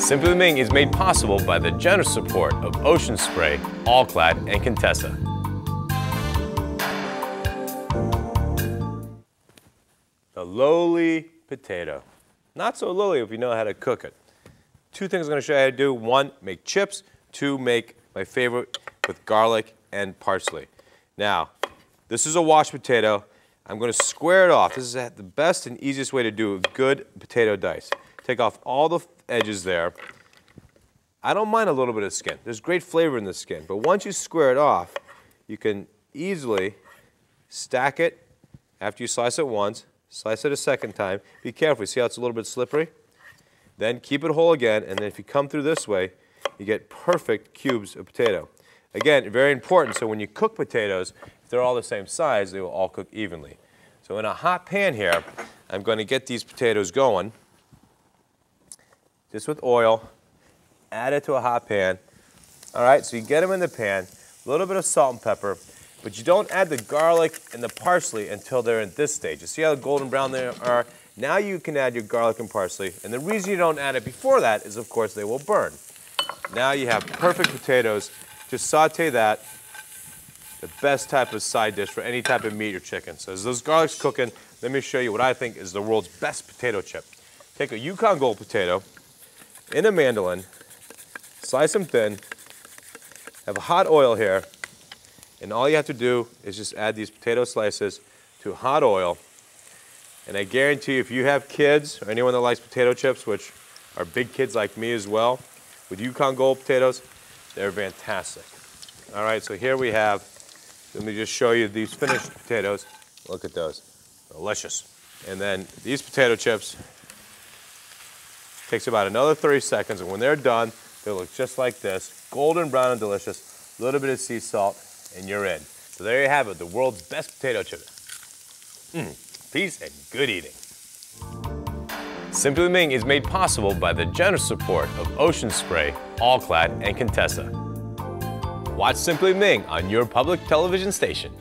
Simply Ming is made possible by the generous support of Ocean Spray, All-Clad, and Contessa. The lowly potato. Not so lowly if you know how to cook it. Two things I'm going to show you how to do. One, make chips. Two, make my favorite with garlic and parsley. Now, this is a washed potato. I'm going to square it off. This is the best and easiest way to do a good potato dice. Take off all the edges there. I don't mind a little bit of skin. There's great flavor in the skin. But once you square it off, you can easily stack it after you slice it once, slice it a second time. Be careful. See how it's a little bit slippery? Then keep it whole again, and then if you come through this way, you get perfect cubes of potato. Again, very important, so when you cook potatoes, if they're all the same size, they will all cook evenly. So in a hot pan here, I'm going to get these potatoes going, just with oil, add it to a hot pan. All right, so you get them in the pan, a little bit of salt and pepper, but you don't add the garlic and the parsley until they're in this stage. You see how golden brown they are? Now you can add your garlic and parsley, and the reason you don't add it before that is, of course, they will burn. Now you have perfect potatoes just saute that. The best type of side dish for any type of meat or chicken. So as those garlic's cooking, let me show you what I think is the world's best potato chip. Take a Yukon Gold potato in a mandolin, slice them thin, have a hot oil here, and all you have to do is just add these potato slices to hot oil. And I guarantee you, if you have kids or anyone that likes potato chips, which are big kids like me as well, with Yukon Gold potatoes, they're fantastic. All right, so here we have, let me just show you these finished potatoes. Look at those, delicious. And then these potato chips, takes about another 30 seconds, and when they're done, they look just like this, golden brown and delicious, a little bit of sea salt, and you're in. So there you have it, the world's best potato chip. Mmm, peace and good eating. Simply Ming is made possible by the generous support of Ocean Spray, All-Clad, and Contessa. Watch Simply Ming on your public television station.